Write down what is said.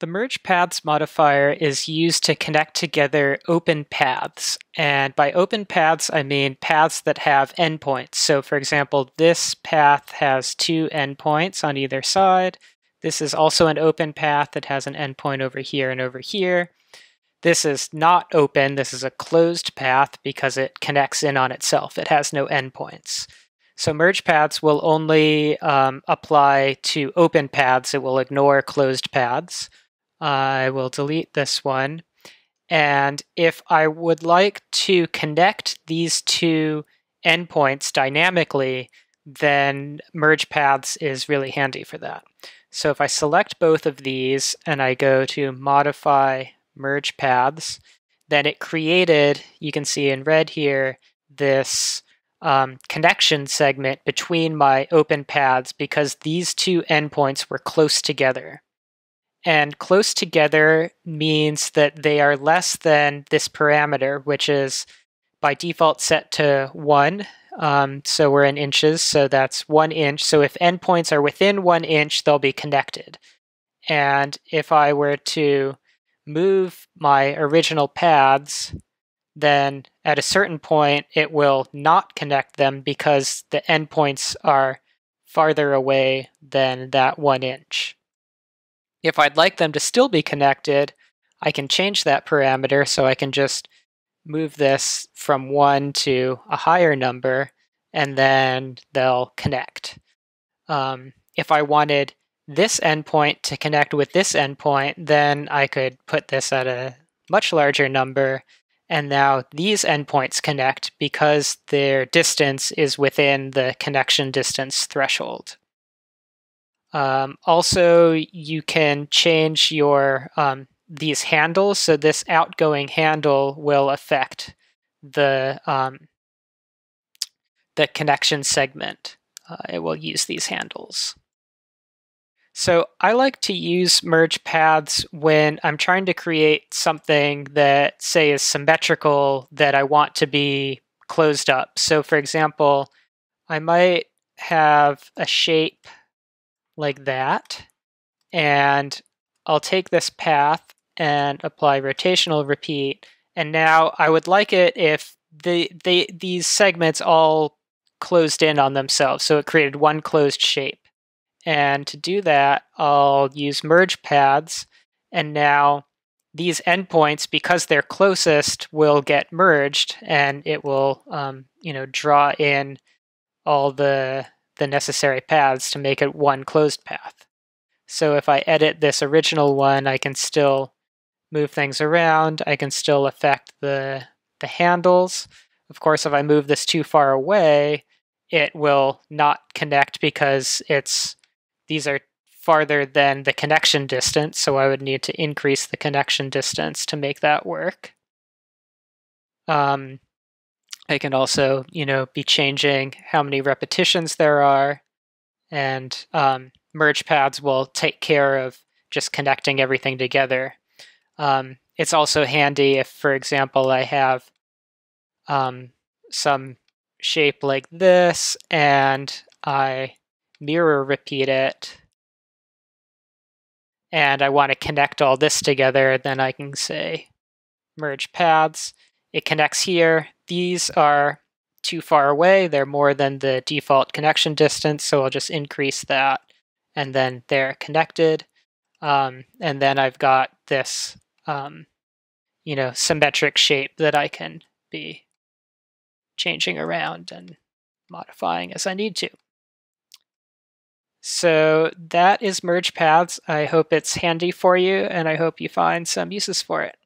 The merge paths modifier is used to connect together open paths. And by open paths, I mean paths that have endpoints. So for example, this path has two endpoints on either side. This is also an open path that has an endpoint over here and over here. This is not open, this is a closed path because it connects in on itself. It has no endpoints. So merge paths will only um, apply to open paths. It will ignore closed paths. I will delete this one. And if I would like to connect these two endpoints dynamically, then merge paths is really handy for that. So if I select both of these and I go to modify merge paths, then it created, you can see in red here, this um, connection segment between my open paths because these two endpoints were close together. And close together means that they are less than this parameter, which is by default set to 1. Um, so we're in inches, so that's 1 inch. So if endpoints are within 1 inch, they'll be connected. And if I were to move my original paths, then at a certain point it will not connect them because the endpoints are farther away than that 1 inch. If I'd like them to still be connected, I can change that parameter so I can just move this from 1 to a higher number and then they'll connect. Um, if I wanted this endpoint to connect with this endpoint, then I could put this at a much larger number and now these endpoints connect because their distance is within the connection distance threshold. Um, also, you can change your um, these handles. So this outgoing handle will affect the um, the connection segment. Uh, it will use these handles. So I like to use merge paths when I'm trying to create something that, say, is symmetrical that I want to be closed up. So for example, I might have a shape like that. And I'll take this path and apply rotational repeat. And now I would like it if the, the these segments all closed in on themselves. So it created one closed shape. And to do that, I'll use merge paths. And now these endpoints, because they're closest, will get merged and it will, um, you know, draw in all the the necessary paths to make it one closed path. So if I edit this original one, I can still move things around. I can still affect the, the handles. Of course, if I move this too far away, it will not connect because it's these are farther than the connection distance, so I would need to increase the connection distance to make that work. Um, I can also, you know, be changing how many repetitions there are, and um, merge paths will take care of just connecting everything together. Um, it's also handy if, for example, I have um, some shape like this and I mirror repeat it and I want to connect all this together, then I can say merge paths. It connects here, these are too far away. They're more than the default connection distance, so I'll just increase that. And then they're connected. Um, and then I've got this, um, you know, symmetric shape that I can be changing around and modifying as I need to. So that is merge paths. I hope it's handy for you, and I hope you find some uses for it.